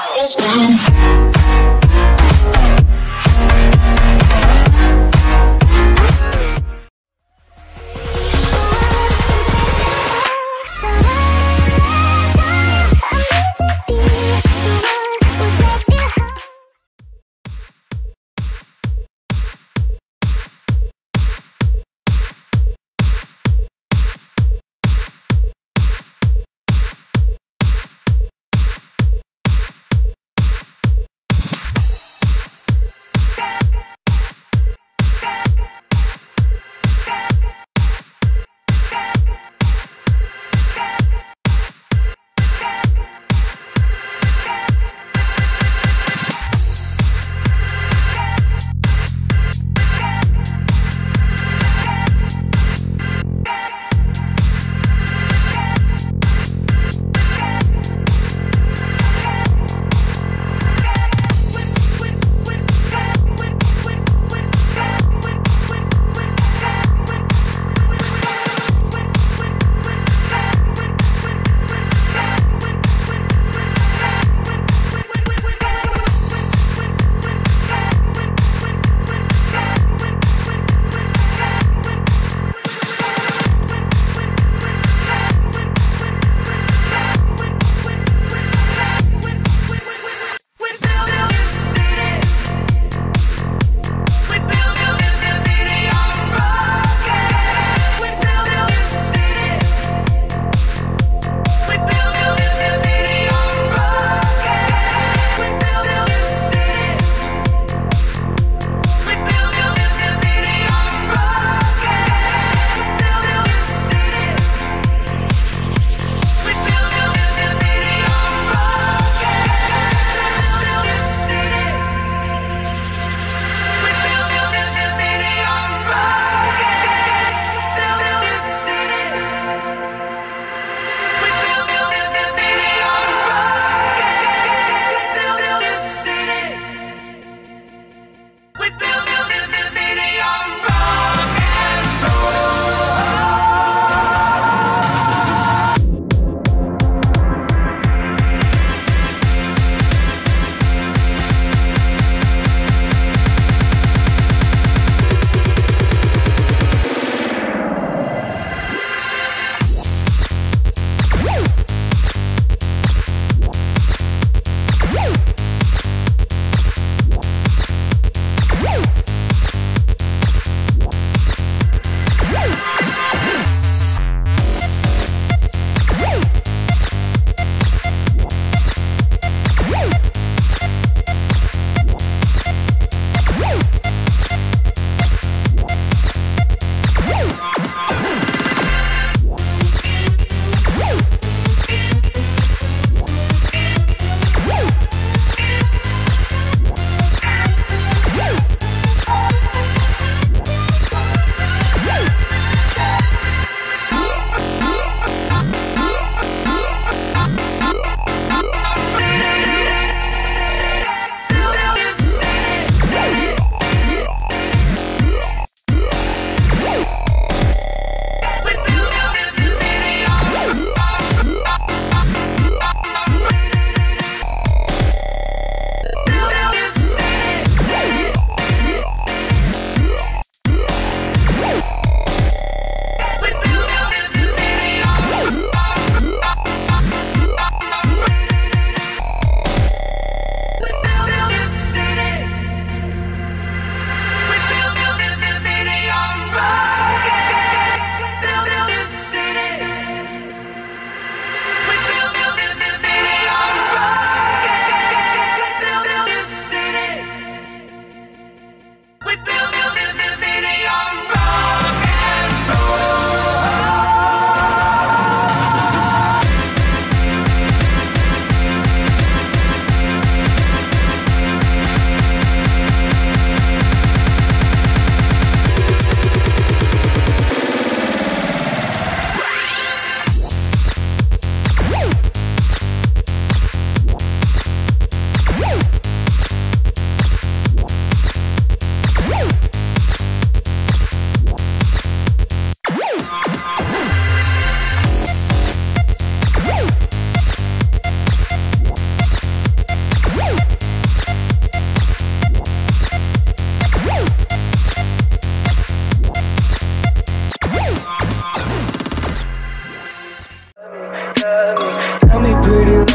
It's fine.